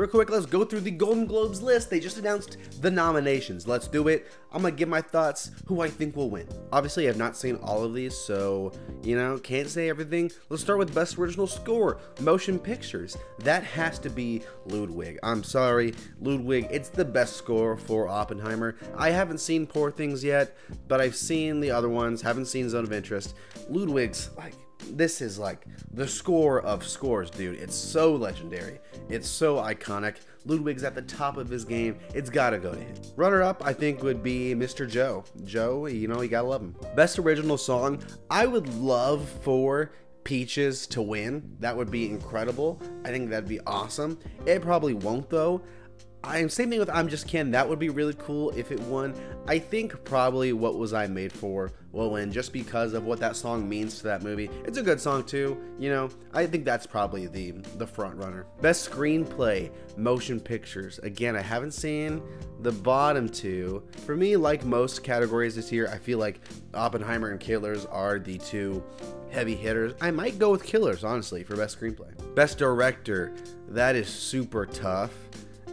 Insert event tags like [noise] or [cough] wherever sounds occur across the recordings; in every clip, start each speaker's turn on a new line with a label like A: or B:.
A: Real quick, let's go through the Golden Globes list. They just announced the nominations. Let's do it. I'm gonna give my thoughts who I think will win. Obviously, I've not seen all of these, so you know, can't say everything. Let's start with Best Original Score, Motion Pictures. That has to be Ludwig. I'm sorry, Ludwig, it's the best score for Oppenheimer. I haven't seen Poor Things yet, but I've seen the other ones, haven't seen Zone of Interest. Ludwig's like this is like the score of scores, dude. It's so legendary. It's so iconic. Ludwig's at the top of his game. It's gotta go to him. Runner up, I think, would be Mr. Joe. Joe, you know, you gotta love him. Best original song, I would love for Peaches to win. That would be incredible. I think that'd be awesome. It probably won't, though. I'm same thing with I'm Just Ken. That would be really cool if it won. I think probably What Was I Made For will win just because of what that song means to that movie. It's a good song too, you know. I think that's probably the the front runner. Best screenplay, motion pictures. Again, I haven't seen the bottom two. For me, like most categories this year, I feel like Oppenheimer and Killers are the two heavy hitters. I might go with Killers honestly for best screenplay. Best director. That is super tough.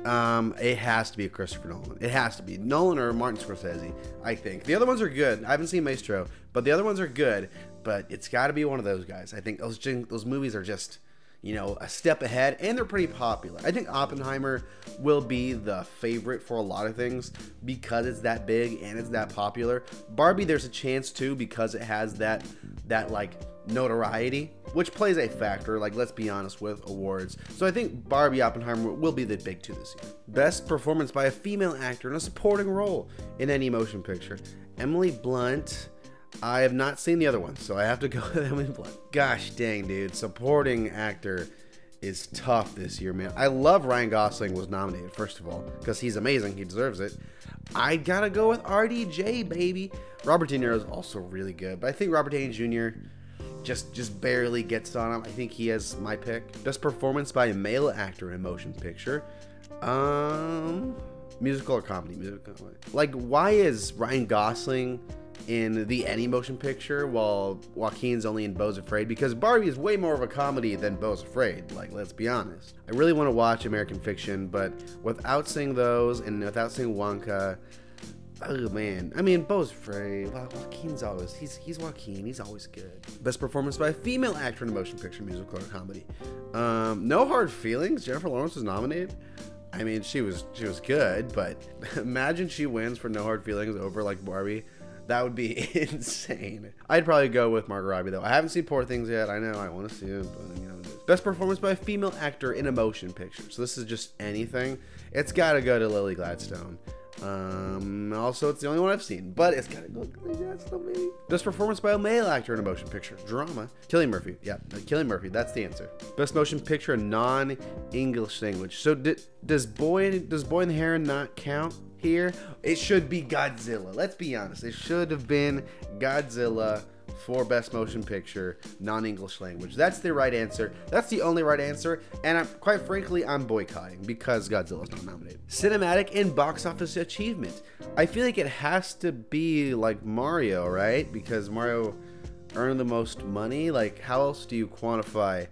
A: Um, it has to be Christopher Nolan. It has to be Nolan or Martin Scorsese. I think the other ones are good. I haven't seen Maestro, but the other ones are good. But it's got to be one of those guys. I think those those movies are just you know a step ahead, and they're pretty popular. I think Oppenheimer will be the favorite for a lot of things because it's that big and it's that popular. Barbie, there's a chance too because it has that that like notoriety, which plays a factor, like let's be honest with awards. So I think Barbie Oppenheimer will be the big two this year. Best performance by a female actor in a supporting role in any motion picture. Emily Blunt. I have not seen the other one, so I have to go [laughs] with Emily Blunt. Gosh dang, dude. Supporting actor is tough this year, man. I love Ryan Gosling was nominated, first of all, because he's amazing. He deserves it. I gotta go with RDJ, baby. Robert De Niro is also really good, but I think Robert Downey Jr just just barely gets on him. I think he has my pick. Best performance by a male actor in motion picture. Um, musical or comedy? Musical. Like, why is Ryan Gosling in the any motion picture while Joaquin's only in Beau's Afraid? Because Barbie is way more of a comedy than Beau's Afraid. Like, let's be honest. I really want to watch American Fiction, but without seeing those and without seeing Wonka, Oh man, I mean, Beau's afraid. Joaquin's always he's he's Joaquin. He's always good. Best performance by a female actor in a motion picture, musical, or comedy. Um, no hard feelings. Jennifer Lawrence was nominated. I mean, she was she was good, but [laughs] imagine she wins for No Hard Feelings over like Barbie. That would be [laughs] insane. I'd probably go with Margot Robbie though. I haven't seen Poor Things yet. I know I want to see it, but you know. Best performance by a female actor in a motion picture. So this is just anything. It's got to go to Lily Gladstone. Um, also, it's the only one I've seen, but it's gotta go Gladstone, maybe. Best performance by a male actor in a motion picture. Drama. Cillian Murphy. Yeah, Cillian Murphy. That's the answer. Best motion picture non-English language. So does Boy does Boy and the Heron not count here? It should be Godzilla. Let's be honest. It should have been Godzilla for Best Motion Picture, non-English language. That's the right answer. That's the only right answer, and I'm, quite frankly, I'm boycotting because Godzilla's not nominated. Cinematic and box office achievement. I feel like it has to be like Mario, right? Because Mario earned the most money. Like, how else do you quantify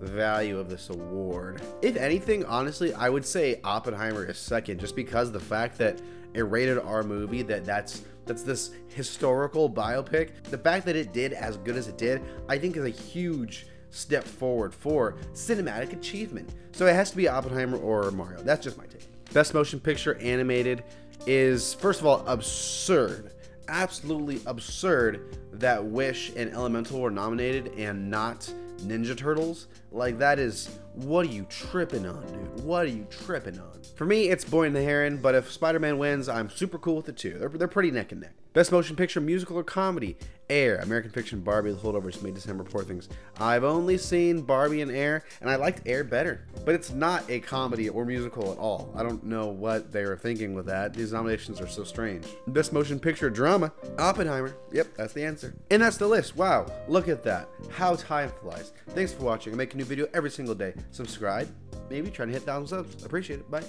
A: the value of this award? If anything, honestly, I would say Oppenheimer is second, just because the fact that a rated R movie that that's that's this historical biopic. The fact that it did as good as it did, I think is a huge step forward for cinematic achievement. So it has to be Oppenheimer or Mario. That's just my take. Best motion picture animated is first of all absurd. Absolutely absurd that Wish and Elemental were nominated and not Ninja Turtles. Like that is what are you tripping on, dude? What are you tripping on? For me, it's Boy and the Heron, but if Spider-Man wins, I'm super cool with it too. They're, they're pretty neck and neck. Best motion picture, musical or comedy? Air, American Fiction, Barbie, The Holdovers, May December, Poor Things. I've only seen Barbie and Air, and I liked Air better. But it's not a comedy or musical at all. I don't know what they were thinking with that. These nominations are so strange. Best motion picture, drama? Oppenheimer. Yep, that's the answer. And that's the list. Wow, look at that. How time flies. Thanks for watching. I make a new video every single day. Subscribe. Maybe try to hit thousand subs. Appreciate it. Bye.